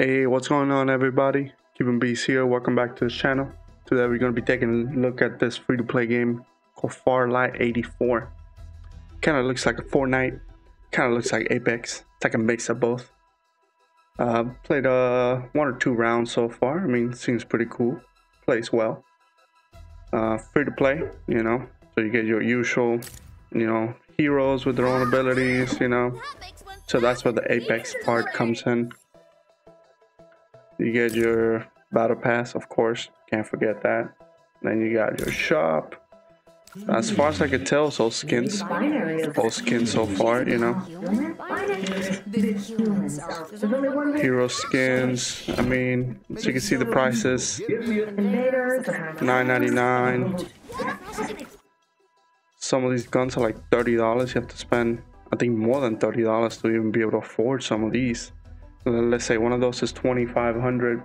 Hey, what's going on everybody? Cuban Beast here, welcome back to the channel. Today we're going to be taking a look at this free-to-play game called Farlight 84. Kind of looks like a Fortnite, kind of looks like Apex. It's like a mix of both. Uh, played uh, one or two rounds so far, I mean, seems pretty cool. Plays well. Uh, free-to-play, you know, so you get your usual, you know, heroes with their own abilities, you know. So that's where the Apex part comes in. You get your battle pass, of course, can't forget that. Then you got your shop. As far as I can tell, it's all skins. All skins so far, you know. Hero skins. I mean, so you can see the prices. $9.99. Some of these guns are like $30. You have to spend, I think, more than $30 to even be able to afford some of these let's say one of those is 2500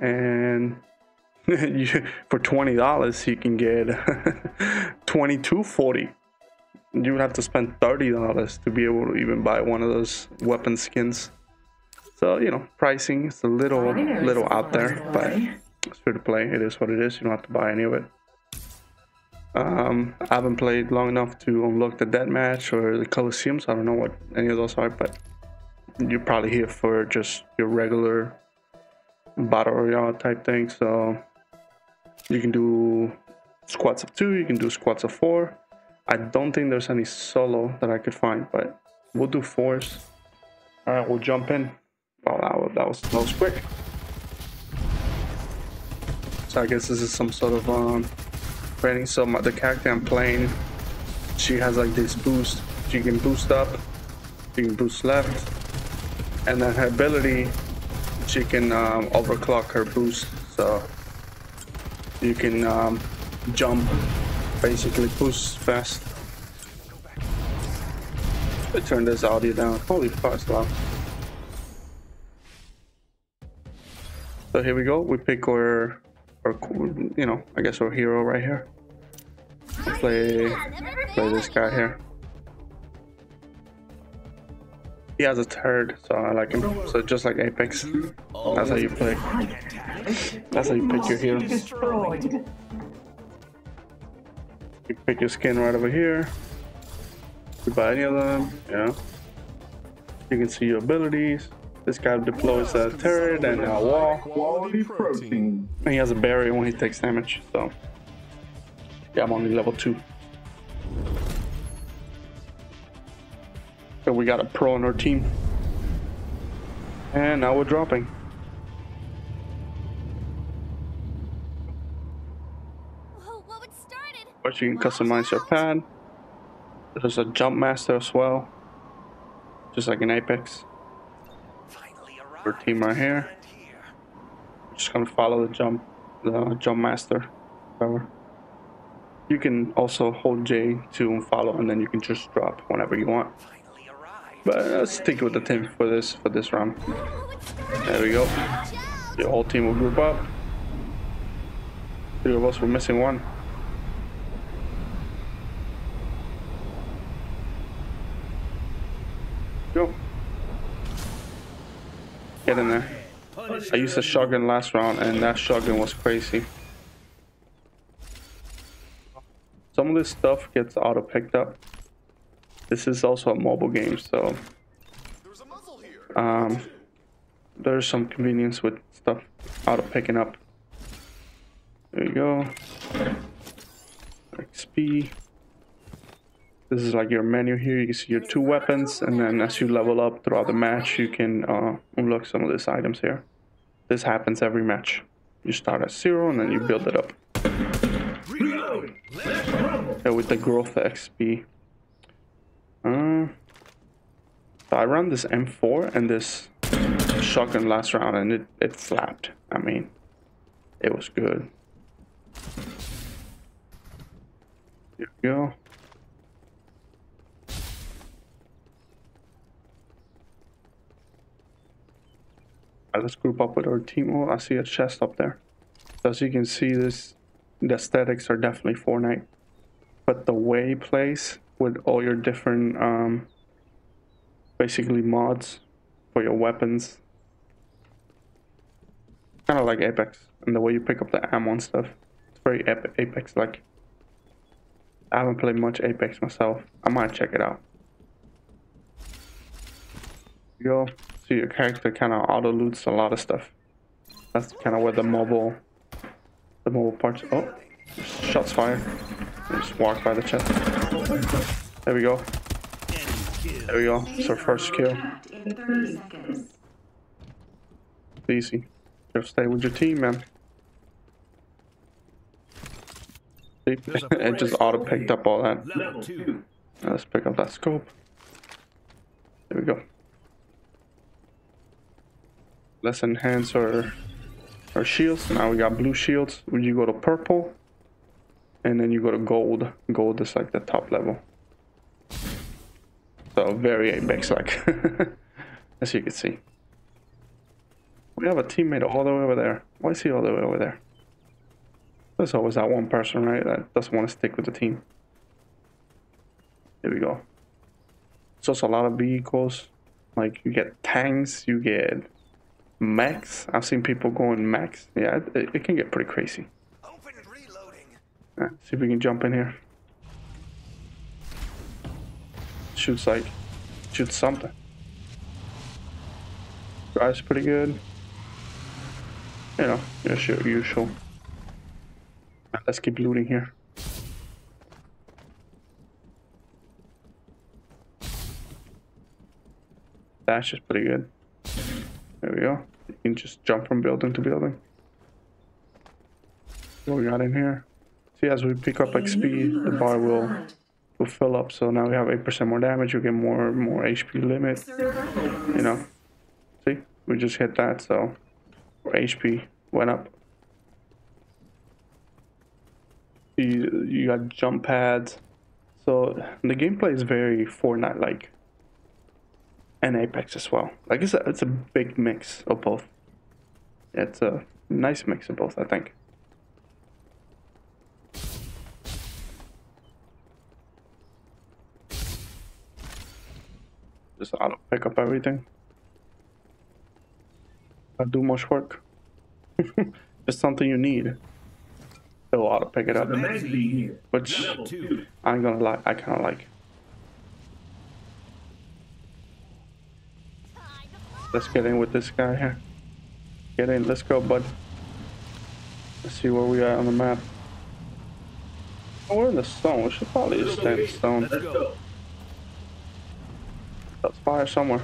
and you, for $20 you can get 2240 you would have to spend $30 to be able to even buy one of those weapon skins. So you know pricing is a little little out there but it's free to play. It is what it is. You don't have to buy any of it. Um, I haven't played long enough to unlock the deathmatch or the Coliseum, so I don't know what any of those are, but you're probably here for just your regular battle royale type thing. So you can do squads of two, you can do squads of four. I don't think there's any solo that I could find, but we'll do fours. All right, we'll jump in. That was, that was, that was quick. So I guess this is some sort of um, training. So my, the character I'm playing, she has like this boost. She can boost up, she can boost left, and then her ability she can um, overclock her boost so you can um, jump basically boost fast. I turn this audio down. Holy fuck loud so here we go. We pick our our you know I guess our hero right here. Play play this guy here He has a third, so I like him. So just like Apex, that's how you play. That's how you pick your hero. You pick your skin right over here. You buy any of them, yeah. You can see your abilities. This guy deploys a turret and a wall. And he has a barrier when he takes damage, so. Yeah, I'm only level 2. So we got a pro on our team. And now we're dropping. But you can customize your pad. There's a jump master as well. Just like in Apex. Our team right here. Just gonna follow the jump the jump master. Whatever. You can also hold J to follow and then you can just drop whenever you want. But uh, let's stick with the team for this for this round. There we go. The whole team will group up. Three of us were missing one. Go. Get in there. I used a shotgun last round and that shotgun was crazy. Some of this stuff gets auto picked up. This is also a mobile game, so um, there's some convenience with stuff auto picking up. There you go. XP. This is like your menu here. You can see your two weapons, and then as you level up throughout the match, you can uh, unlock some of these items here. This happens every match. You start at zero, and then you build it up. Yeah, with the growth XP. Uh, so I ran this M4 and this shotgun last round and it, it flapped. I mean, it was good. Here we go. Right, let's group up with our team. Oh, I see a chest up there. As you can see, this the aesthetics are definitely Fortnite. But the way plays with all your different um, basically mods for your weapons Kind of like Apex and the way you pick up the ammo and stuff. It's very Apex like. I haven't played much Apex myself. I might check it out. You go. See your character kind of auto loots a lot of stuff. That's kind of where the mobile, the mobile parts. Oh, shots fired. Just walk by the chest. There we go. There we go. It's our first kill. Easy. Just stay with your team, man. It just auto picked up all that. Let's pick up that scope. There we go. Let's enhance our our shields. Now we got blue shields. When you go to purple, and then you go to gold. Gold is like the top level. So very Apex like, as you can see. We have a teammate all the way over there. Why is he all the way over there? There's always that one person, right, that doesn't want to stick with the team. Here we go. So it's a lot of vehicles. Like you get tanks, you get mechs. I've seen people going mechs. Yeah, it, it can get pretty crazy. Right, see if we can jump in here. Shoots like, shoots something. Drives pretty good. You know, just your usual. Right, let's keep looting here. Dash is pretty good. There we go. You can just jump from building to building. What we got in here? See, as we pick up XP, the bar will will fill up. So now we have 8% more damage. You get more more HP limit. You know. See, we just hit that, so our HP went up. You you got jump pads. So the gameplay is very Fortnite-like, and Apex as well. Like it's a it's a big mix of both. It's a nice mix of both, I think. Just auto pick up everything. Not do much work. Just something you need. It'll auto pick it up. Which I'm gonna lie, I kinda like. Let's get in with this guy here. Get in, let's go, bud. Let's see where we are on the map. Oh, we're in the stone. We should probably just stay in the stone. That's fire somewhere.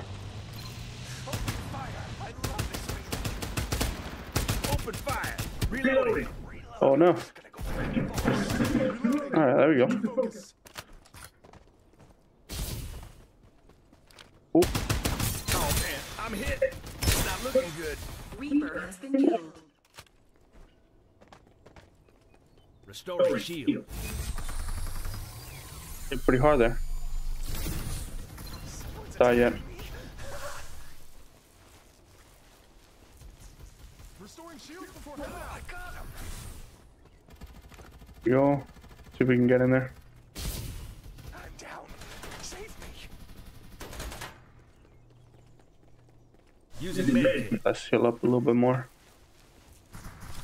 Oh no. Alright, there we go. Oh man, I'm hit. Not looking good. Reaper has been killed. Restore shield. Hit pretty hard there die yet. Go. See if we can get in there. I'm down. Save me. Using med. Let's heal up a little bit more.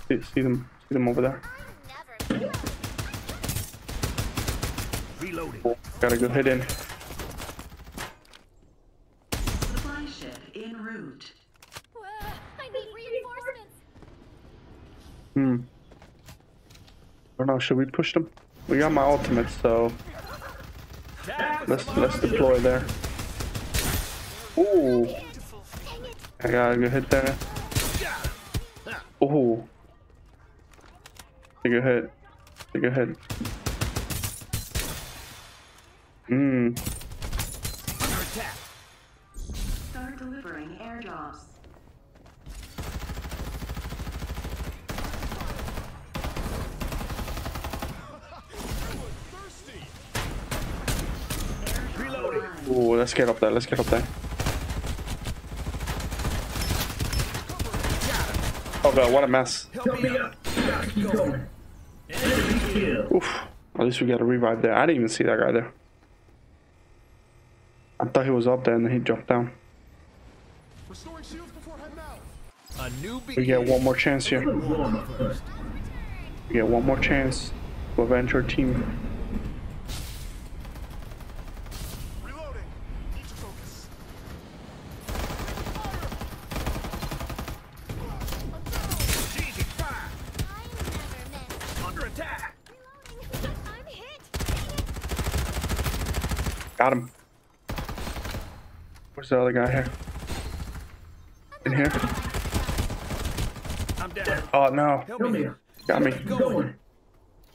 See, see them, see them over there. Reloading. Oh, got a good hit in. Hmm. Should we push them? We got my ultimate, so let's let's deploy there. Ooh. I got a good hit there. Ooh. Take a hit. Take a hit. Mmm. Start delivering airdrops. Ooh, let's get up there. Let's get up there. Oh god, what a mess. Oof. At least we got a revive there. I didn't even see that guy there. I thought he was up there and then he jumped down. We get one more chance here. Warm up first. We get one more chance to avenge our team. Reloading. Need to focus. Changing fire. I never miss. Under attack. Reloading. I'm hit. Got him. Where's the other guy here? In here? I'm down. Oh no. Help me. Got me. Going.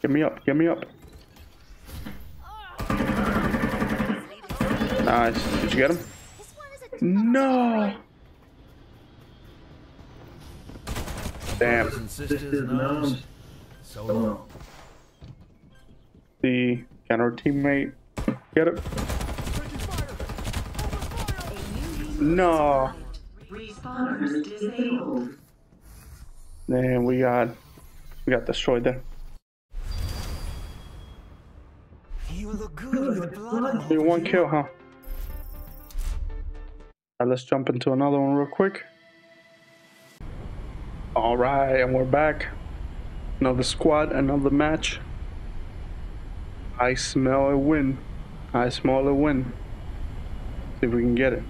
Get me up. Get me up. Nice. Did you get him? This one is a No. Damn. Sisters Sisters in in arms. arms. So So long. long. The can our teammate get it? No. Respawners disabled. Man, we got we got destroyed there. You look good with blood Only one kill, huh? Let's jump into another one real quick. Alright, and we're back. Another squad, another match. I smell a win. I smell a win. See if we can get it.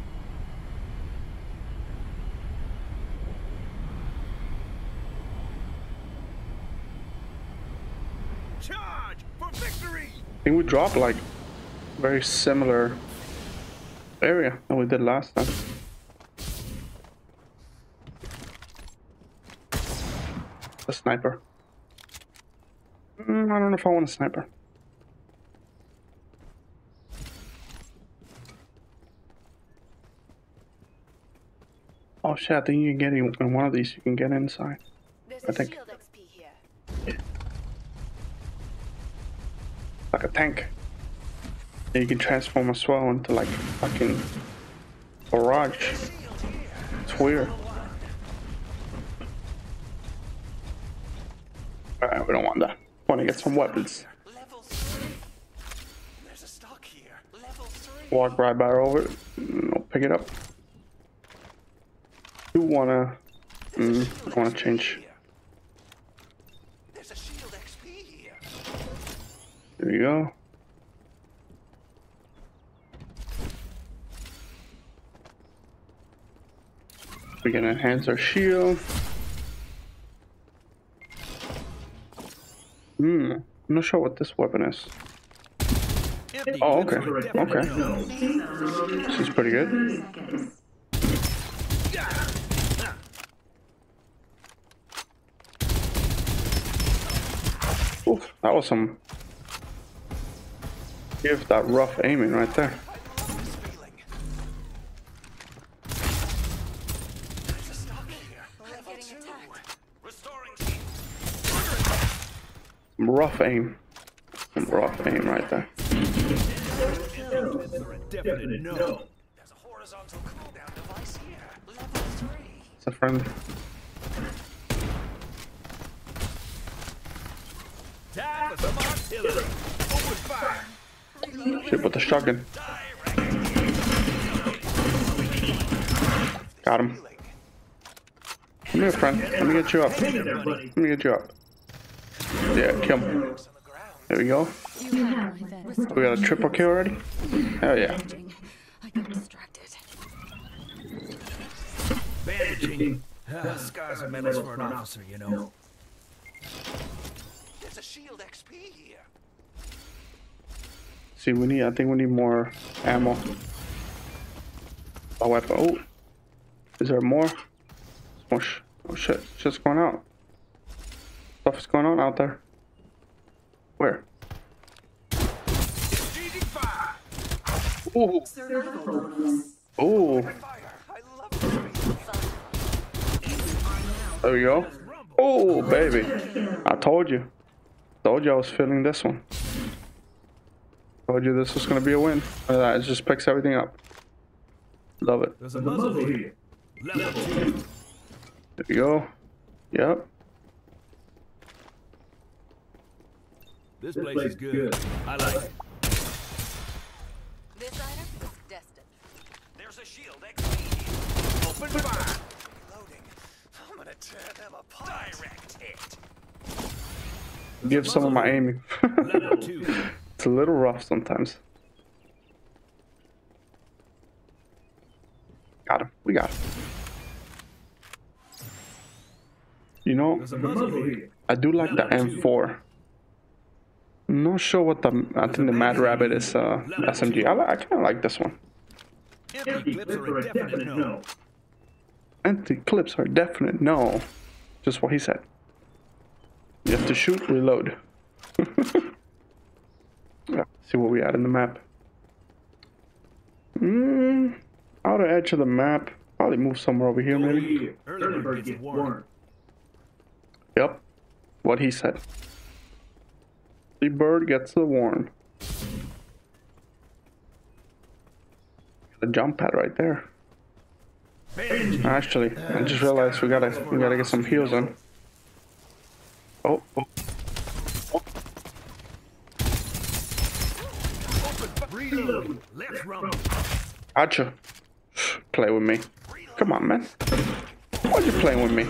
Charge for victory. I think we dropped like very similar area than we did last time. A sniper. Mm, I don't know if I want a sniper. Oh shit, I think you can get in, one of these, you can get inside. I think- shield XP here. Like a tank. And you can transform as well into like fucking barrage. It's weird. Alright, we don't want that. Want to get some weapons. Walk right by over. No, pick it up. You wanna? Mm, I wanna change. There's a shield XP here. There you go. We can enhance our shield. Hmm. I'm not sure what this weapon is. Oh, okay, okay. definitely No. Safe zone will be This is pretty good. Oof, that was some. Give that rough aiming right there. Rough aim. Rough aim right there. No. There's a horizontal cooldown device here. Level three. It's a friend. Time for some artillery. Open fire. Shit with the shotgun. Got him. Come here, friend. Let me get you up. Hey there, buddy. Let me get you up. Yeah, kill him. On the ground. There we go. You have my vest. We got a triple kill already? Hell yeah. I got distracted. Bandaging. Ah, scars are medals for an officer, you know. There's a shield XP here. See, we need, I think we need more ammo. A weapon. Oh. Is there more? Oh, sh oh shit. Shit's going out. Stuff is going on out there. Where? Ooh. Ooh. There we go. Oh, baby. I told you. Told you I was feeling this one. Told you this was going to be a win. Look at that. It just picks everything up. Love it. There's a muzzle muzzle here. here. Level two. There we go. Yep. This This place place is is good. good. I like it. This item is destined. There's a shield XP here. Open fire. Reloading. I'm gonna tear them apart. Direct hit. Give some of my aiming. Level two. it's a little rough sometimes. Got him. We got him. You know, There's a muzzle here. I do like the M4. Not sure what the I think the Mad Rabbit is uh, SMG. I, li- I kind of like this one. Empty clips are a definite no. Empty clips are definite no. Just what he said. You have to shoot, reload. yeah, see what we had in the map. Mm, outer edge of the map. Probably move somewhere over here, maybe. Early bird gets worm. Yep, what he said. The bird gets the worm. The jump pad right there. Actually, I just realized we gotta we gotta get some heals on. Oh, oh, Reload. Let's rumble. gotcha. Play with me. Come on, man. Why are you playing with me?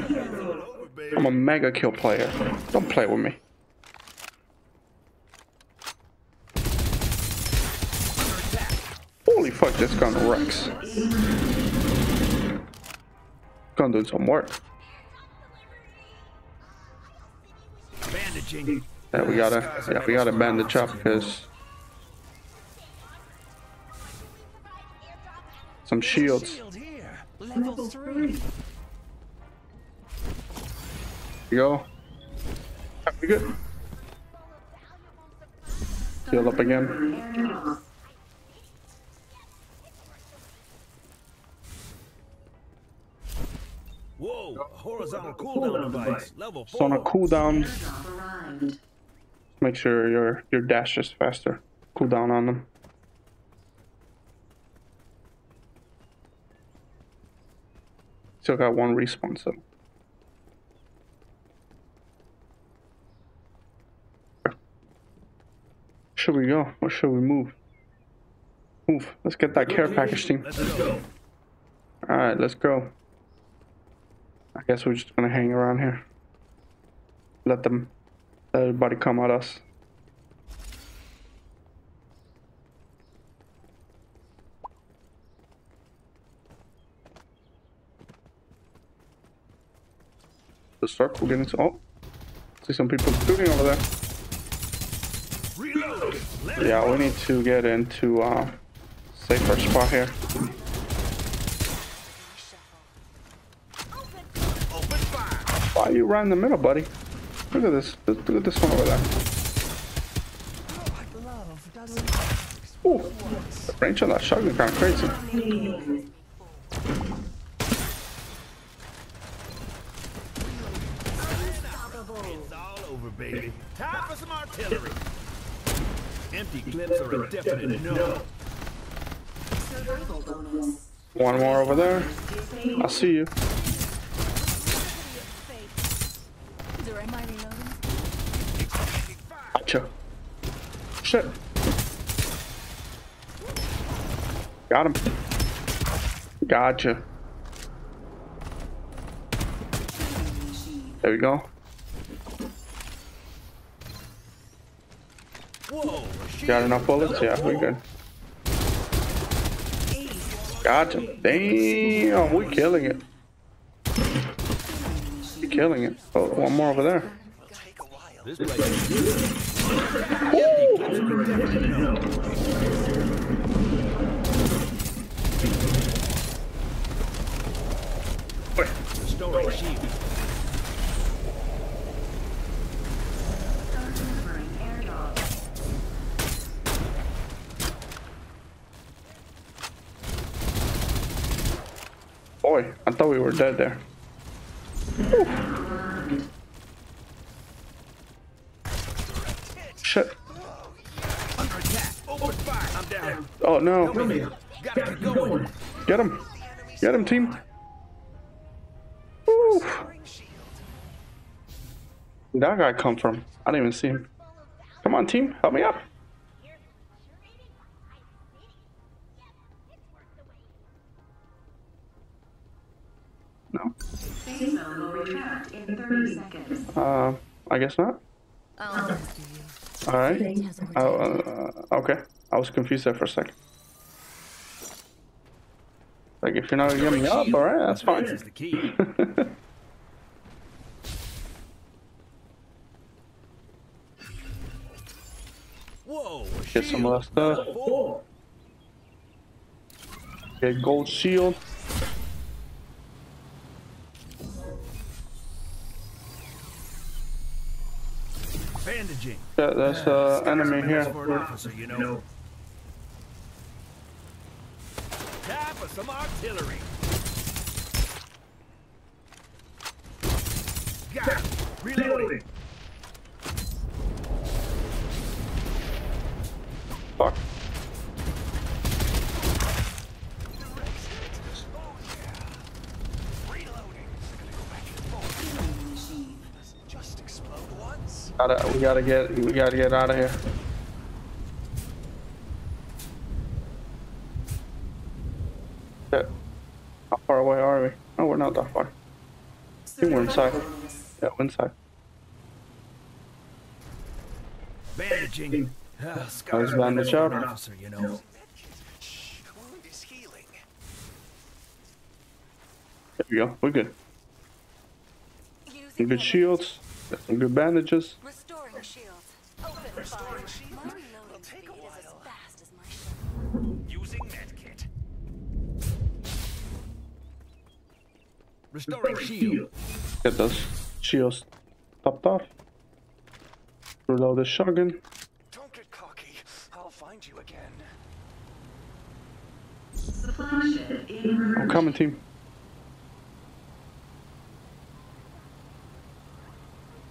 I'm a mega kill player. Don't play with me. Holy fuck, this gun wrecks. Gun doing some work. Bandaging. Yeah, we gotta, yeah, we gotta bandage up because some shields. Shield here. Level three. You go. Yeah, We good. Heal up again. Whoa. Horizontal cooldown device. Level So on a cooldown, make sure your your dash is faster. Cooldown on them. Still got one respawn, so. Should we go? Or should we move? Move. Let's get that care package team. Let's go. Alright, let's go. I guess we're just gonna hang around here. Let them, let everybody come at us. Start, we're getting to, oh, see some people shooting over there. Yeah, we need to get into, uh, safer spot here. Why are you right in the middle, buddy? Look at this. Look at this one over there. Ooh, the range on that shotgun kind of crazy. Fading. It's all over, baby. Time for some artillery. Empty clips are a definite no. One more over there. Disabled. I see you. There am I reloading? Gotcha. Shit. Got him. Gotcha. There we go. Whoa. Got enough bullets? Yeah, we good. Gotcha. Damn, we killing it. We killing it. Oh, one more over there. This place is good. Empty clips are a definite no. Wait. Restoring shield. Delivering airdrop. Boy, I thought we were dead there. Shit. I'm down. Oh no. Get him. Get him, team. Woo. Where'd that guy come from? I didn't even see him. Come on, team. Help me up. No. Phase zone will retract in 30 seconds. Uh, I guess not. I'll rescue you. All right. Fate Uh, uh, okay. I was confused there for a second. Like, if you're not gonna me up, all right, that's fine. is the key. Whoa, Get some shield. of that stuff. Get gold shield. Bandaging. Yeah, there's uh, enemy Minutes here. for an officer, you know. Time for some artillery. Got it. Reloading. Fuck. Gotta, we gotta get, we gotta get out of here. Shit. How far away are we? Oh, we're not that far. I think we're inside. Yeah, we're inside. Bandaging. Ah, scars Nice are bandage minutes for up. an officer, you know. There we go. We're good. Using Some good bandage. shields. Got some good bandages. Restoring shields. Open fire. My reloading speed is as fast as my shot. Using medkit. Restoring shield. Get those shields topped off. Reload the shotgun. Don't get cocky. I'll find you again. Supply ship in route. I'm coming, team.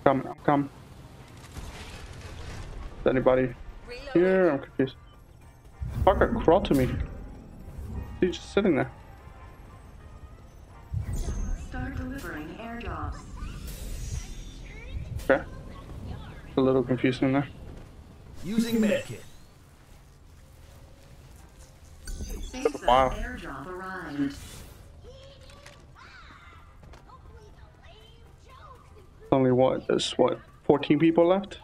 Coming, I'm coming. Is anybody here? I'm confused. Fucker crawled to me. He's just sitting there. Start delivering airdrops. Okay. A little confusing there. Using medkit. Safe zone Wow. airdrop arrived. Only what? There's what? 14 people left?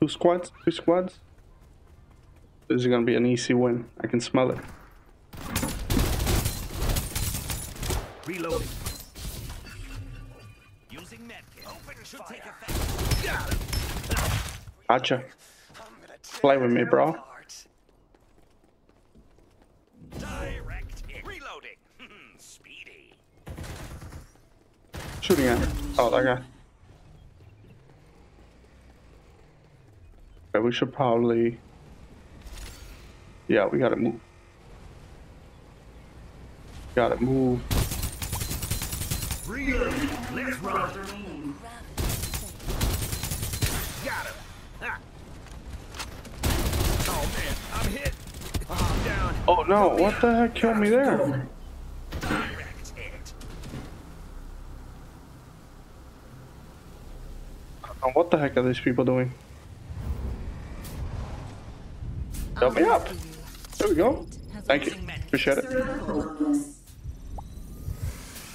Two squads? Two squads? This is gonna be an easy win. I can smell it. Reloading. Using medkit. Open Should take effect. Got him. Gotcha. I'm gonna tear Play with me, bro. Direct hit. Reloading. Speedy. Shooting at Oh, that guy. We should probably. Yeah, we gotta move. Gotta move. Let's run. Got him. Oh man, I'm hit. Oh, I'm down. Oh no, what the heck killed me there? What the heck are these people doing? Help me up. There we go. Thank you. Appreciate it.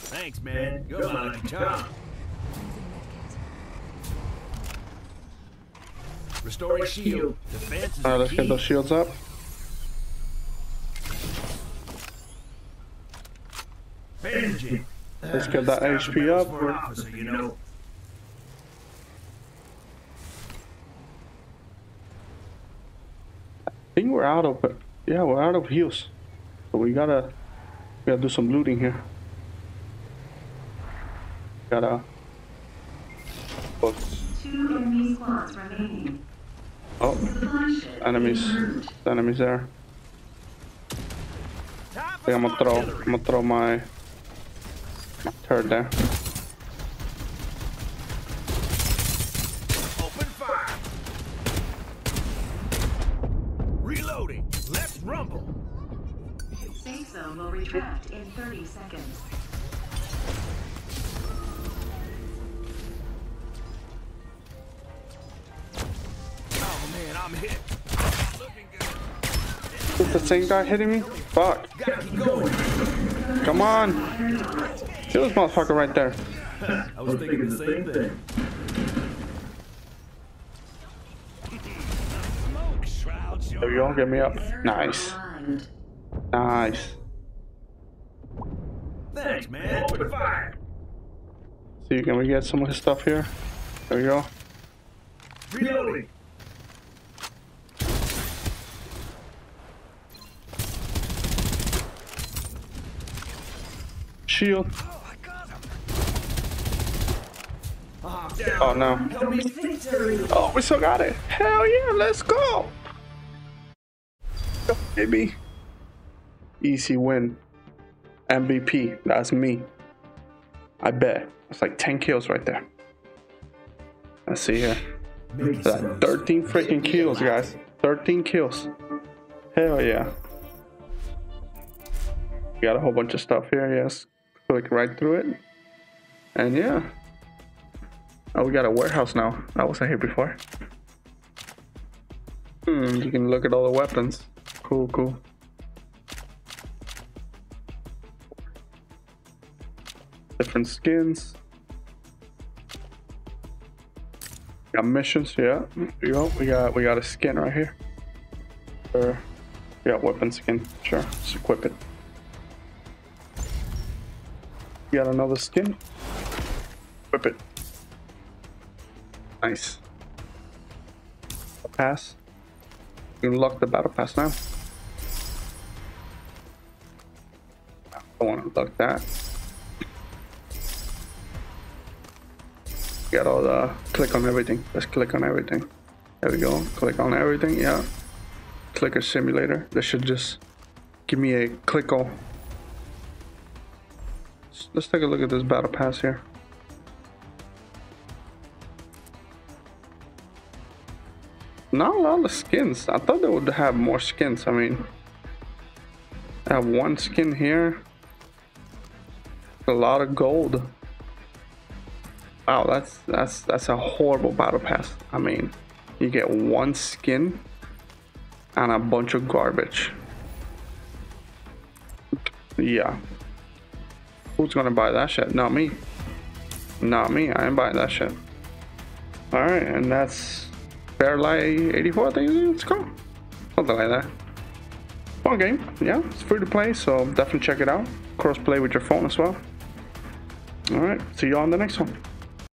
Thanks, man. You're my lucky charm. Restoring shield. Defense is Alright, let's get those shields up. Bandaging. Let's get that Scars are HP medals up. For an officer, you know. I think we're out of yeah, we're out of heals. So we gotta we gotta do some looting here. Gotta oh, Two enemy squads remaining. oh enemies enemies there. I think I'm gonna throw. I'm gonna throw my, my turd there. Seconds. Oh man, I'm hit. Is the same guy hitting me? Fuck. Gotta keep going. Come on. Kill this motherfucker right there. I was thinking the same thing. Smoke shrouds your There we go. Get me up. Nice. Nice. Thanks, man. Open fire. See, can we get some of his stuff here? There we go. Reloading. Shield. Oh, I got him. I'm down. No. Help me. Victory. Oh, we still got it. Hell yeah, let's go. Go, baby. Easy win. MVP. That's me. I bet. It's like 10 kills right there. Let's see here. Make 13 freaking kills, guys. 13 kills. Hell yeah. We got a whole bunch of stuff here, yes. Click right through it. And yeah. Oh, we got a warehouse now. I wasn't here before. Hmm, you can look at all the weapons. Cool, cool. Different skins. Got missions, yeah. We got we got a skin right here. Or we got weapon skin. Sure, let's equip it. We got another skin. Equip it. Nice. Pass. You can lock the battle pass now. I want to unlock that. Got all the click on everything. Let's click on everything. There we go. Click on everything. Yeah. Clicker simulator. This should just give me a click all. Let's take a look at this battle pass here. Not a lot of skins. I thought they would have more skins. I mean, I have one skin here. A lot of gold. Wow, that's that's that's a horrible battle pass. I mean, you get one skin and a bunch of garbage. Yeah. Who's gonna buy that shit? Not me. Not me. I ain't buying that shit. Alright, and that's Fairlight 84, I think it's called. Something like that. Fun game. Yeah, it's free to play, so definitely check it out. Cross play with your phone as well. Alright, see you on the next one.